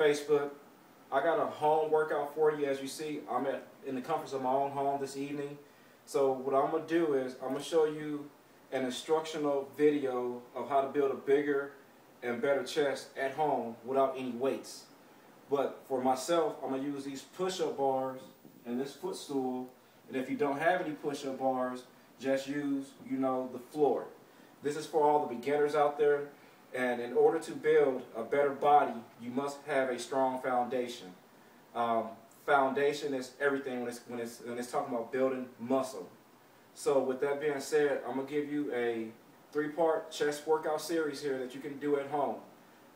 Facebook. I got a home workout for you. As you see, I'm at in the comforts of my own home this evening. So what I'm gonna do is I'm gonna show you an instructional video of how to build a bigger and better chest at home without any weights. But for myself, I'm gonna use these push-up bars and this footstool. And if you don't have any push-up bars, just use, you know, the floor. This is for all the beginners out there. And in order to build a better body, you must have a strong foundation. Um, foundation is everything when it's, when, it's, when it's talking about building muscle. So with that being said, I'm going to give you a three-part chest workout series here that you can do at home.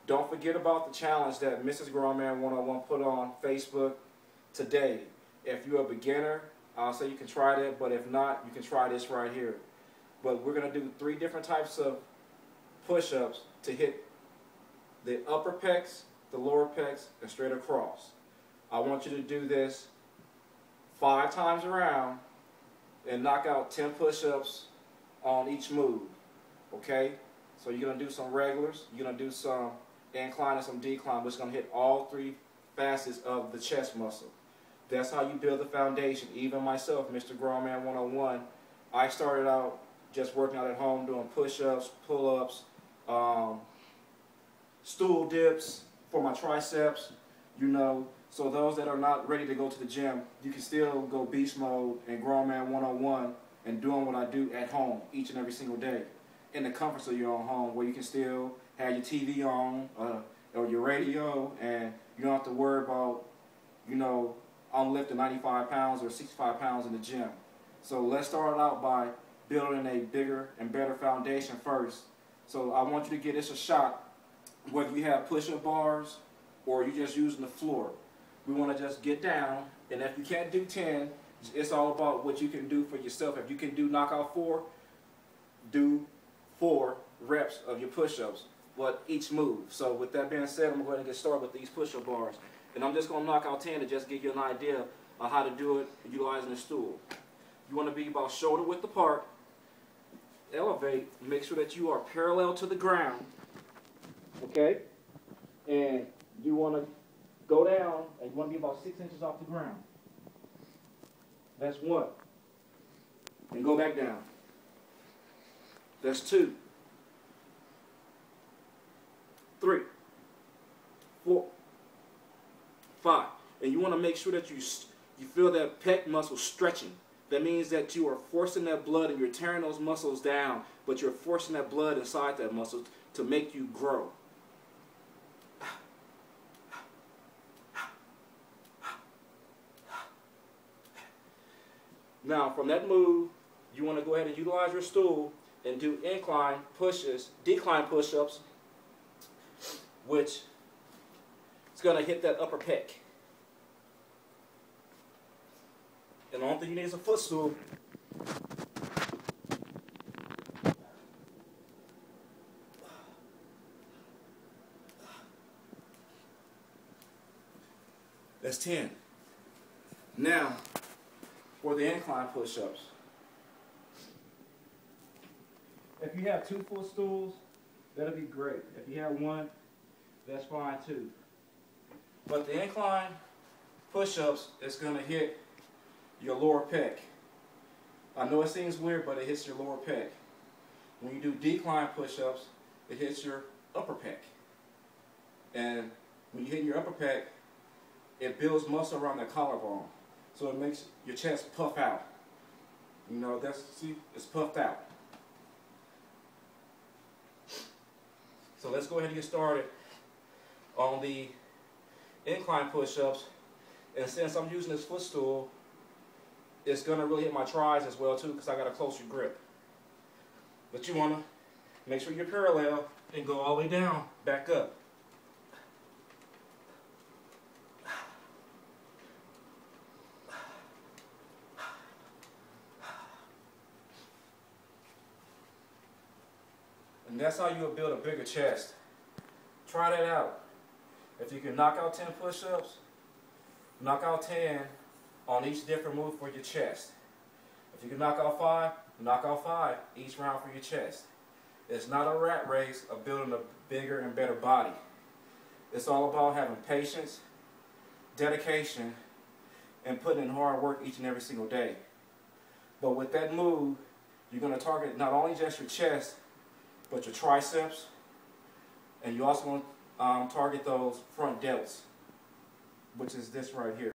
Don't forget about the challenge that Mrs. Grownman 101 put on Facebook today. If you're a beginner, I'll say you can try that, but if not, you can try this right here. But we're going to do three different types of push-ups to hit the upper pecs, the lower pecs, and straight across. I want you to do this five times around and knock out 10 push-ups on each move. Okay? So you're going to do some regulars, you're going to do some incline and some decline, but it's going to hit all three facets of the chest muscle. That's how you build the foundation. Even myself, Mr. Grown Man 101, I started out just working out at home doing push-ups, pull-ups, um, stool dips for my triceps, you know. So those that are not ready to go to the gym, you can still go beast mode and Grownman 101 and doing what I do at home each and every single day in the comforts of your own home where you can still have your TV on uh, or your radio and you don't have to worry about, you know, I'm lifting 95 pounds or 65 pounds in the gym. So let's start out by building a bigger and better foundation first. So I want you to give this a shot, whether you have push-up bars or you're just using the floor. We want to just get down, and if you can't do 10, it's all about what you can do for yourself. If you can do knockout four, do four reps of your push-ups, but each move. So with that being said, I'm going to get started with these push-up bars. And I'm just going to knock out 10 to just give you an idea of how to do it utilizing the stool. You want to be about shoulder width apart. Elevate. Make sure that you are parallel to the ground. Okay? And you want to go down and you want to be about 6 inches off the ground. That's one. And go back down. That's two. Three. Four five. And you want to make sure that you, you feel that pec muscle stretching. That means that you are forcing that blood and you're tearing those muscles down, but you're forcing that blood inside that muscle to make you grow. Now, from that move, you want to go ahead and utilize your stool and do incline pushes, decline push-ups, which is going to hit that upper pec. And the only thing you need is a footstool. That's 10. Now, for the incline push-ups. If you have two footstools, that'll be great. If you have one, that's fine too. But the incline push-ups is going to hit your lower pec. I know it seems weird, but it hits your lower pec. When you do decline push-ups, it hits your upper pec. And when you hit your upper pec, it builds muscle around the collarbone. So it makes your chest puff out. You know, that's, see, it's puffed out. So let's go ahead and get started on the incline push-ups. And since I'm using this footstool, it's going to really hit my tris as well too because I got a closer grip. But you want to make sure you're parallel and go all the way down, back up. And that's how you'll build a bigger chest. Try that out. If you can knock out 10 push-ups, knock out 10 on each different move for your chest. If you can knock out 5, knock out 5 each round for your chest. It's not a rat race of building a bigger and better body. It's all about having patience, dedication, and putting in hard work each and every single day. But with that move, you're going to target not only just your chest, but your triceps, and you also want to um, target those front delts, which is this right here.